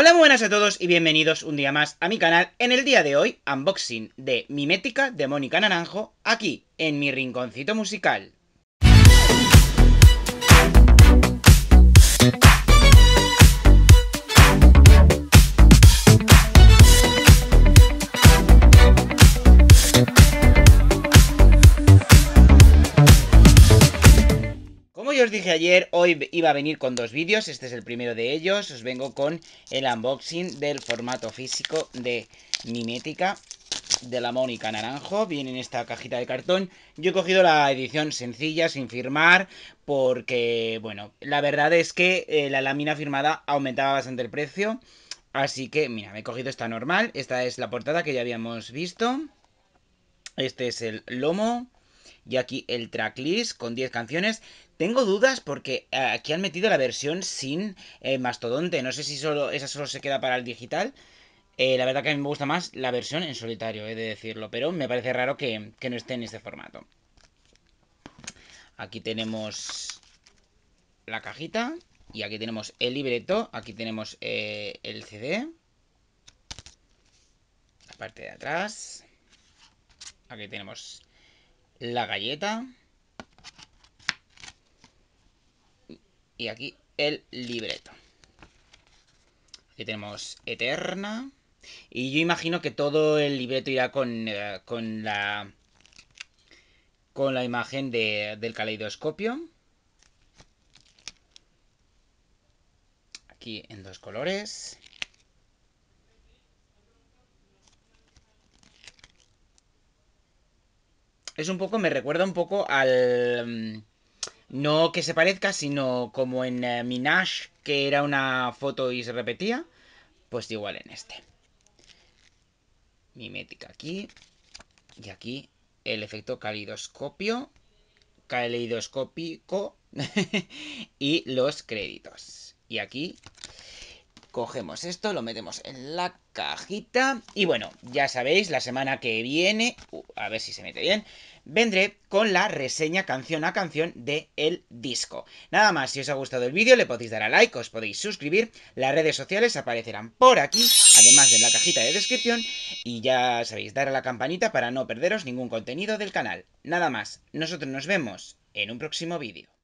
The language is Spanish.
Hola, buenas a todos y bienvenidos un día más a mi canal. En el día de hoy, unboxing de Mimética de Mónica Naranjo, aquí, en mi rinconcito musical. Os dije ayer, hoy iba a venir con dos vídeos, este es el primero de ellos, os vengo con el unboxing del formato físico de Mimética de la Mónica Naranjo, viene en esta cajita de cartón, yo he cogido la edición sencilla, sin firmar, porque, bueno, la verdad es que eh, la lámina firmada aumentaba bastante el precio, así que, mira, me he cogido esta normal, esta es la portada que ya habíamos visto, este es el lomo, y aquí el tracklist con 10 canciones. Tengo dudas porque eh, aquí han metido la versión sin eh, mastodonte. No sé si esa solo se queda para el digital. Eh, la verdad que a mí me gusta más la versión en solitario, he de decirlo. Pero me parece raro que no esté en este formato. Aquí tenemos la cajita. Y aquí tenemos el libreto. Aquí tenemos el CD. La parte de atrás. Aquí tenemos la galleta. Y aquí el libreto. Aquí tenemos Eterna. Y yo imagino que todo el libreto irá con, eh, con la con la imagen de, del caleidoscopio. Aquí en dos colores. es un poco, me recuerda un poco al... No que se parezca, sino como en eh, Minaj, que era una foto y se repetía, pues igual en este. Mimética aquí. Y aquí el efecto calidoscopio. Caleidoscópico. y los créditos. Y aquí cogemos esto, lo metemos en la cajita. Y bueno, ya sabéis, la semana que viene, uh, a ver si se mete bien, vendré con la reseña canción a canción de el disco. Nada más, si os ha gustado el vídeo, le podéis dar a like, os podéis suscribir, las redes sociales aparecerán por aquí, además de en la cajita de descripción, y ya sabéis, dar a la campanita para no perderos ningún contenido del canal. Nada más, nosotros nos vemos en un próximo vídeo.